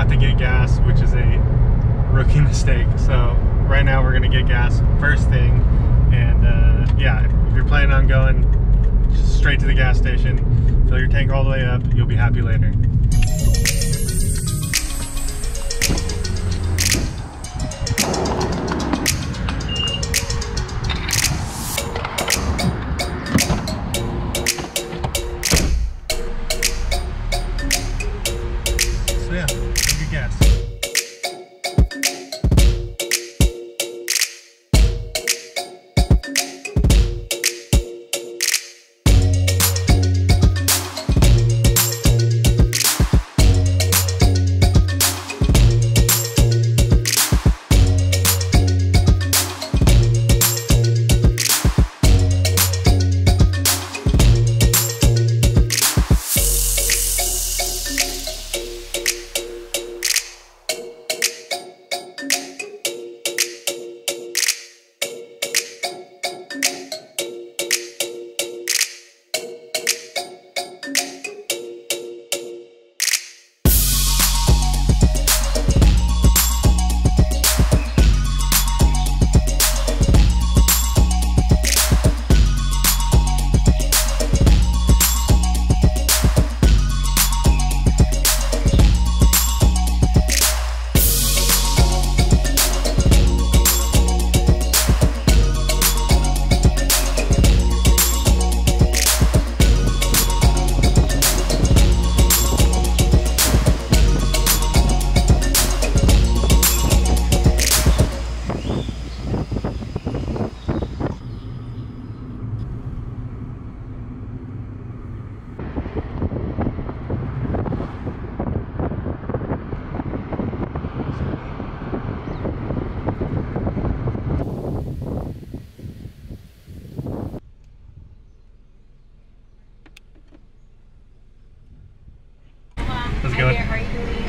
forgot to get gas, which is a rookie mistake. So right now we're gonna get gas first thing. And uh, yeah, if you're planning on going straight to the gas station, fill your tank all the way up, you'll be happy later.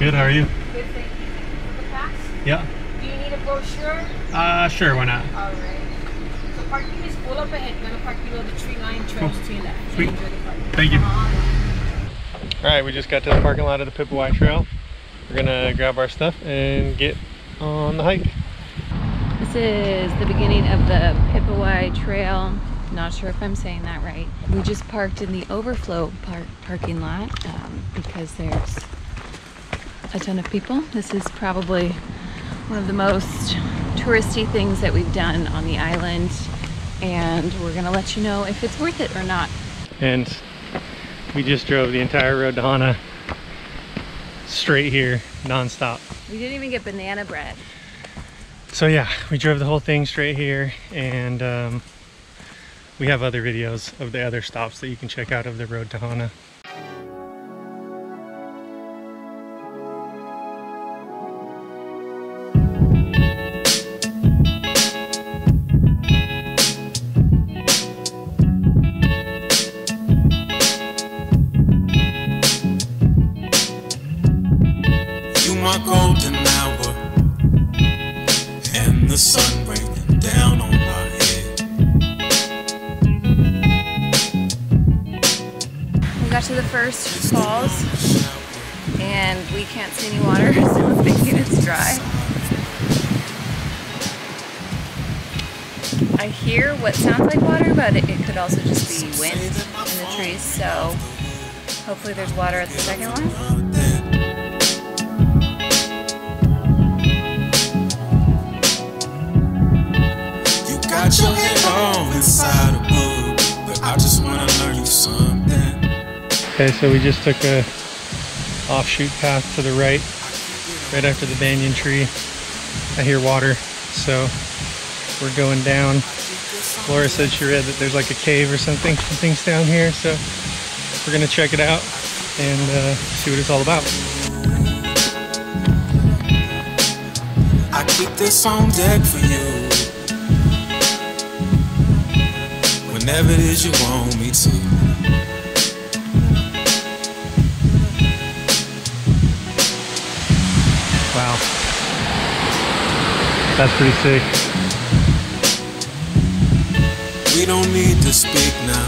Good, how are you? Good, thank you. For the pass? Yeah. Do you need a brochure? Uh, sure, why not? All right. So parking is full up ahead. You're gonna park below the tree line, trails Cool. to your left. Sweet. Enjoy the park. Thank you. All right, we just got to the parking lot of the Pipiwai Trail. We're gonna grab our stuff and get on the hike. This is the beginning of the Pipiwai Trail. Not sure if I'm saying that right. We just parked in the overflow park parking lot um, because there's a ton of people. This is probably one of the most touristy things that we've done on the island, and we're gonna let you know if it's worth it or not. And we just drove the entire road to Hana straight here, nonstop. We didn't even get banana bread. So yeah, we drove the whole thing straight here and um, we have other videos of the other stops that you can check out of the road to Hana. And we can't see any water, so I'm thinking it's dry. I hear what sounds like water, but it, it could also just be wind in the trees, so hopefully there's water at the second one. You got your head on inside a book, but I just wanna learn you something. Okay, so we just took a offshoot path to the right, right after the banyan tree. I hear water, so we're going down. Laura said she read that there's like a cave or something, some things down here, so we're gonna check it out and uh, see what it's all about. I keep this on deck for you. Whenever it is you want me to. That's pretty sick. We don't need to speak now.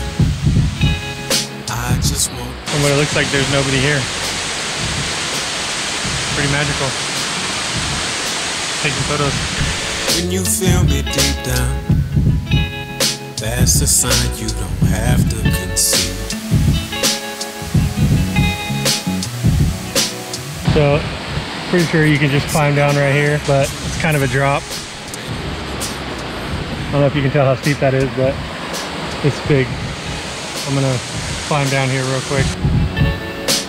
I just want From what it looks like, there's nobody here. pretty magical. Taking photos. When you feel me deep down, that's a sign you don't have to conceal. So, pretty sure you can just climb down right here, but kind of a drop. I don't know if you can tell how steep that is, but it's big. I'm gonna climb down here real quick.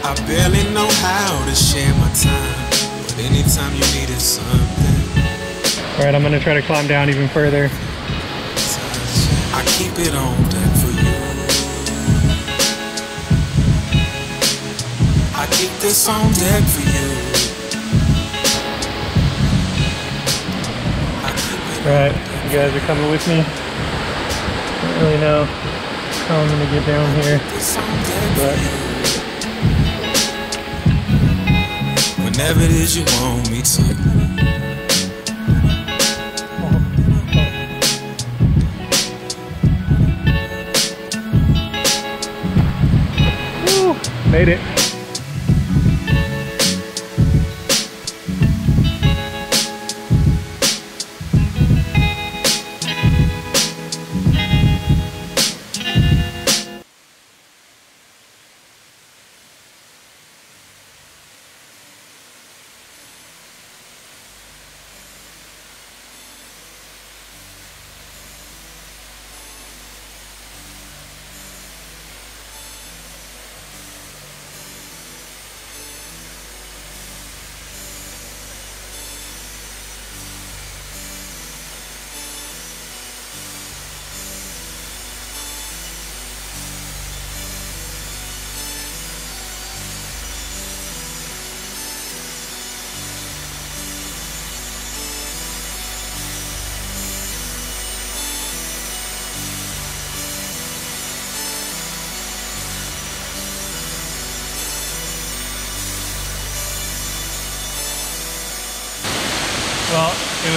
I barely know how to share my time, but anytime you needed something, All right, I'm gonna try to climb down even further. I keep it on deck for you. I keep this on deck for you. Right, you guys are coming with me. Don't really know how I'm gonna get down here, this on deck but. Whenever it is you want me to. Woo, made it.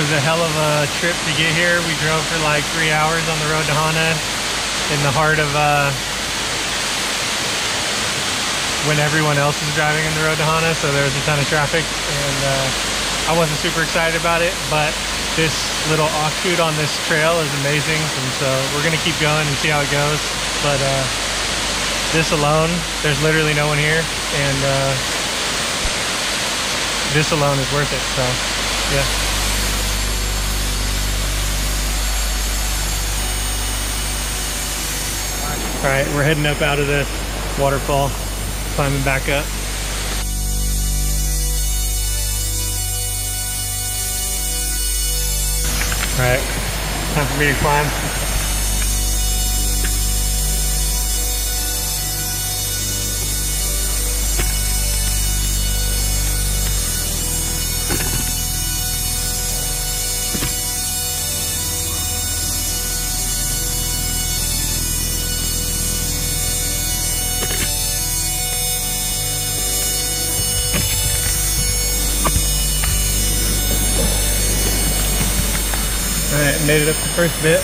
Was a hell of a trip to get here. We drove for like three hours on the road to Hana in the heart of uh, when everyone else is driving in the road to Hana, so there was a ton of traffic and uh, I wasn't super excited about it, but this little offshoot on this trail is amazing and so we're gonna keep going and see how it goes. But uh, this alone, there's literally no one here and uh, this alone is worth it, so yeah. All right, we're heading up out of the waterfall, climbing back up. All right, time for me to climb. All right, made it up the first bit.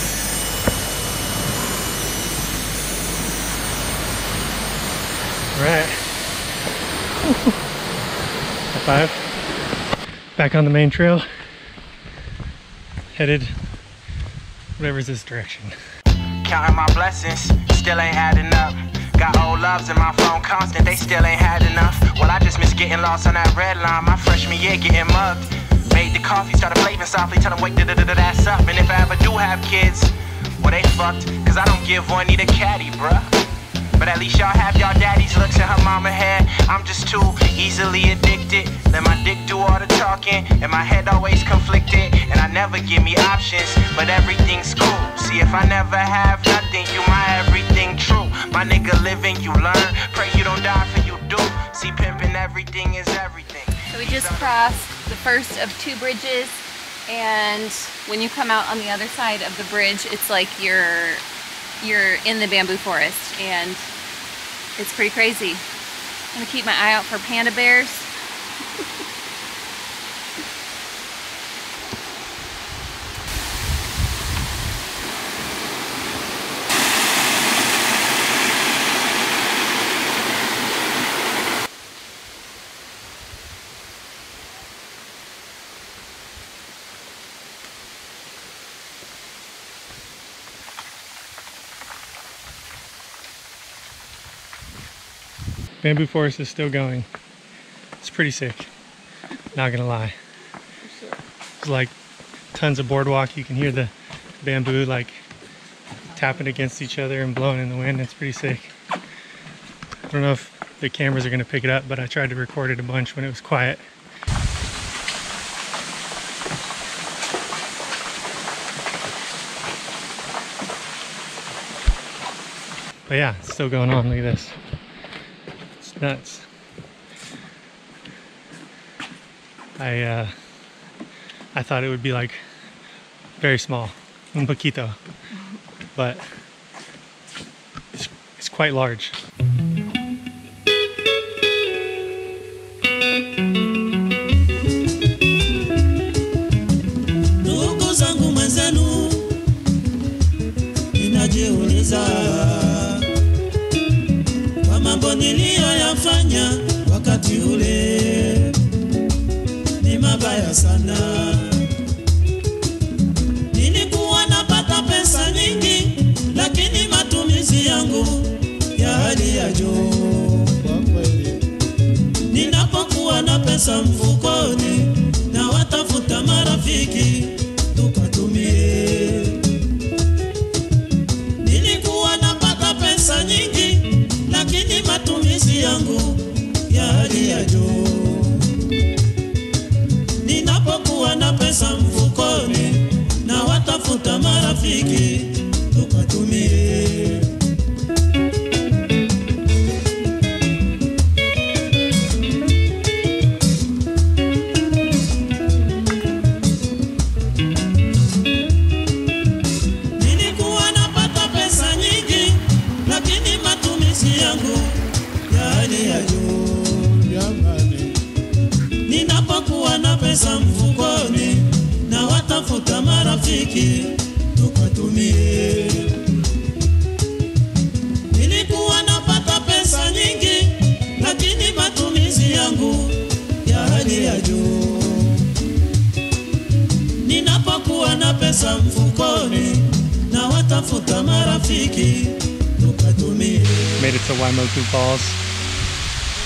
All right. High five. Back on the main trail. Headed, whatever's this direction. Counting my blessings, still ain't adding up. Got old loves in my phone constant, they still ain't had enough. Well, I just miss getting lost on that red line. My freshman year getting mugged. Made the coffee, started softly, tell them wait, da da da that's up. And if I ever do have kids, well, they fucked, cause I don't give one, need a caddy, bruh. But at least y'all have y'all daddy's looks in her mama hair. I'm just too easily addicted. Let my dick do all the talking, and my head always conflicted. And I never give me options, but everything's cool. See, if I never have nothing, you my everything true. My nigga living, you learn. Pray you don't die for you do. See, pimping everything is everything. So we just crossed the first of two bridges and when you come out on the other side of the bridge it's like you're you're in the bamboo forest and it's pretty crazy. I'm gonna keep my eye out for panda bears. Bamboo forest is still going. It's pretty sick. Not gonna lie. There's like tons of boardwalk. You can hear the bamboo like tapping against each other and blowing in the wind. It's pretty sick. I don't know if the cameras are gonna pick it up, but I tried to record it a bunch when it was quiet. But yeah, it's still going on. Look at this. Nuts. I uh, I thought it would be like very small, un poquito, but it's, it's quite large. Niliyoyafanya wakati ule. Ni mabaya sana. Nilikuwa napata pesa nyingi, lakini matumizi yangu ya hali ya juu. Ninapokuwa na pesa mfukoni na watafuta marafiki yo. Made it Waimoku Falls,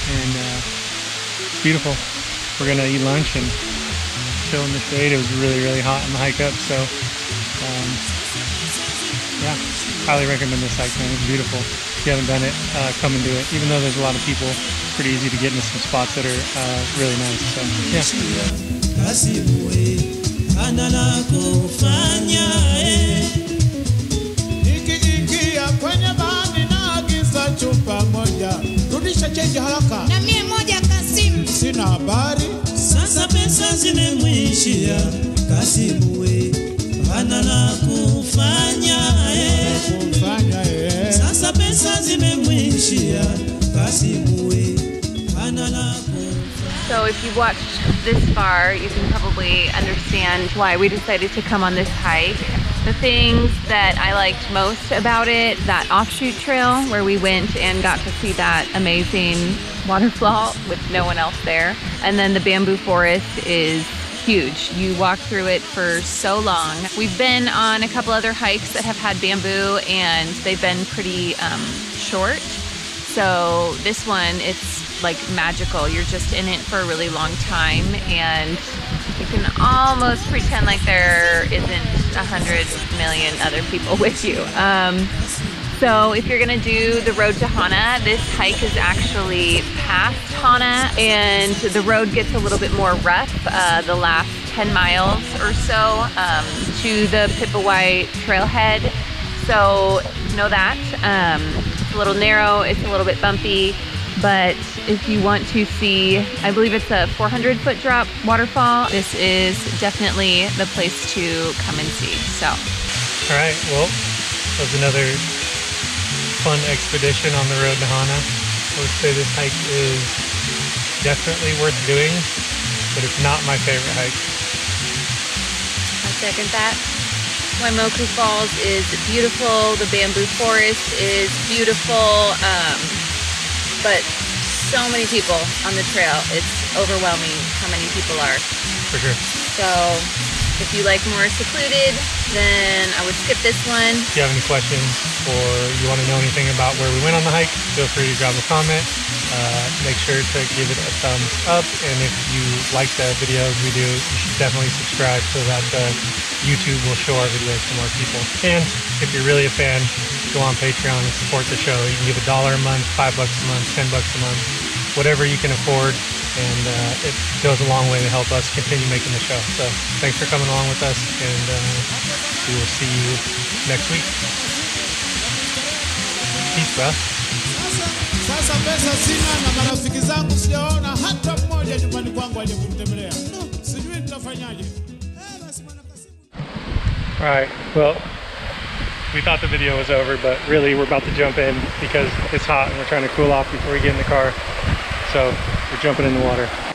and uh, it's beautiful. We're gonna eat lunch and chill in the shade. It was really, really hot on the hike up, so um, yeah, highly recommend this hike, man. It's beautiful. If you haven't done it, uh, come and do it. Even though there's a lot of people, it's pretty easy to get into some spots that are uh, really nice. So yeah. Agiza chupa moja, rudisha chenji haraka, Na mia moja Kasim. sina habari. Sasa pesa zimemwishia Kasimuwe ana la kufanya eh. Kumfanya eh. Sasa pesa zimemwishia Kasimuwe ana la kufanya So if you've watched this far, you can probably understand why we decided to come on this hike. The things that I liked most about it, that offshoot trail where we went and got to see that amazing waterfall with no one else there. And then the bamboo forest is huge. You walk through it for so long. We've been on a couple other hikes that have had bamboo and they've been pretty um, short. So this one, it's like magical. You're just in it for a really long time, and can almost pretend like there isn't a hundred million other people with you. Um, so if you're gonna do the road to Hana, this hike is actually past Hana, and the road gets a little bit more rough uh, the last 10 miles or so um, to the Pipiwai trailhead. So know that. Um, it's a little narrow, it's a little bit bumpy, but if you want to see, I believe it's a 400 foot drop waterfall, this is definitely the place to come and see. So. All right. Well, that was another fun expedition on the road to Hana. I would say this hike is definitely worth doing, but it's not my favorite hike. I second that. Waimoku Falls is beautiful. The bamboo forest is beautiful. Um, but so many people on the trail. It's overwhelming how many people are. For sure. So if you like more secluded, then I would skip this one. If you have any questions or you want to know anything about where we went on the hike, feel free to drop a comment. Uh, make sure to give it a thumbs up. And if you like the videos we do, you should definitely subscribe so that uh, YouTube will show our videos to more people. And if you're really a fan, go on Patreon and support the show. You can give a dollar a month, five bucks a month, ten bucks a month, whatever you can afford. And uh, it goes a long way to help us continue making the show. So thanks for coming along with us, and uh, we will see you next week. Peace, bro. Sasa, sasa pesa sina na marafiki zangu sijaona hata mmoja nyumbani kwangu aje. Sijui. Eh, right. Well, we thought the video was over, but really we're about to jump in because it's hot and we're trying to cool off before we get in the car. So we're jumping in the water.